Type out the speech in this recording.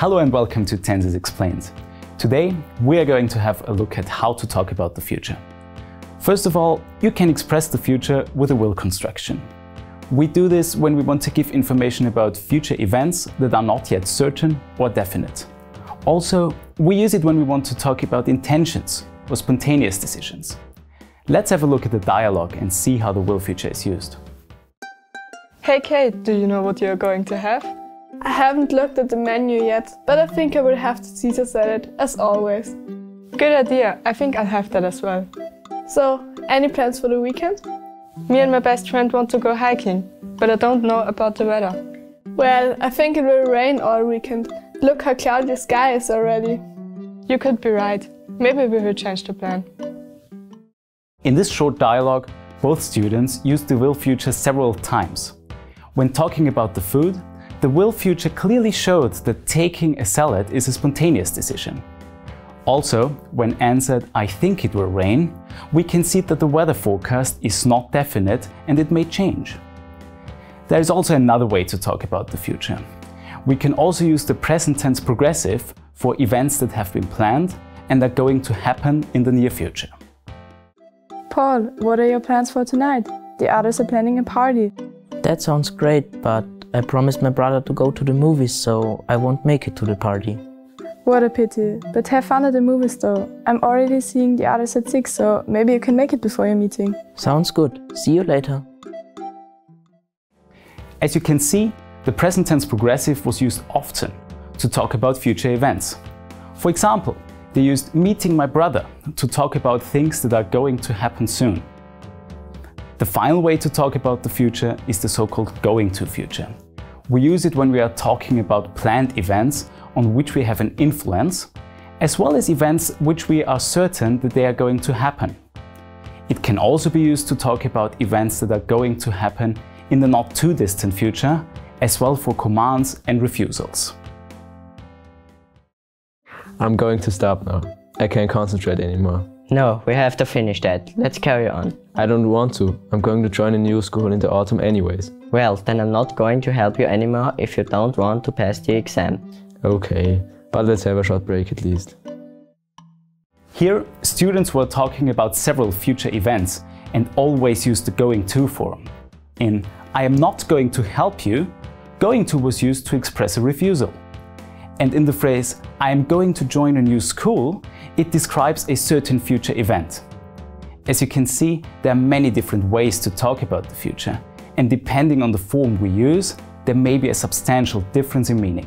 Hello and welcome to Tenses Explained. Today, we are going to have a look at how to talk about the future. First of all, you can express the future with a will construction. We do this when we want to give information about future events that are not yet certain or definite. Also, we use it when we want to talk about intentions or spontaneous decisions. Let's have a look at the dialogue and see how the will future is used. Hey Kate, do you know what you're going to have? I haven't looked at the menu yet, but I think I will have to choose the Caesar salad, as always. Good idea, I think I'll have that as well. So, any plans for the weekend? Me and my best friend want to go hiking, but I don't know about the weather. Well, I think it will rain all weekend. Look how cloudy the sky is already. You could be right. Maybe we will change the plan. In this short dialogue, both students used the will future several times. When talking about the food, the will future clearly showed that taking a salad is a spontaneous decision. Also, when Anne said, I think it will rain, we can see that the weather forecast is not definite and it may change. There is also another way to talk about the future. We can also use the present tense progressive for events that have been planned and are going to happen in the near future. Paul, what are your plans for tonight? The others are planning a party. That sounds great, but I promised my brother to go to the movies, so I won't make it to the party. What a pity. But have fun at the movies though. I'm already seeing the others at 6, so maybe you can make it before your meeting. Sounds good. See you later. As you can see, the present tense progressive was used often to talk about future events. For example, they used meeting my brother to talk about things that are going to happen soon. The final way to talk about the future is the so-called going to future. We use it when we are talking about planned events on which we have an influence, as well as events which we are certain that they are going to happen. It can also be used to talk about events that are going to happen in the not too distant future, as well for commands and refusals. I'm going to stop now. I can't concentrate anymore. No, we have to finish that. Let's carry on. I don't want to. I'm going to join a new school in the autumn anyways. Well, then I'm not going to help you anymore if you don't want to pass the exam. Okay, but let's have a short break at least. Here, students were talking about several future events and always used the going to form. In I am not going to help you, going to was used to express a refusal. And in the phrase I am going to join a new school, it describes a certain future event. As you can see, there are many different ways to talk about the future, and depending on the form we use, there may be a substantial difference in meaning.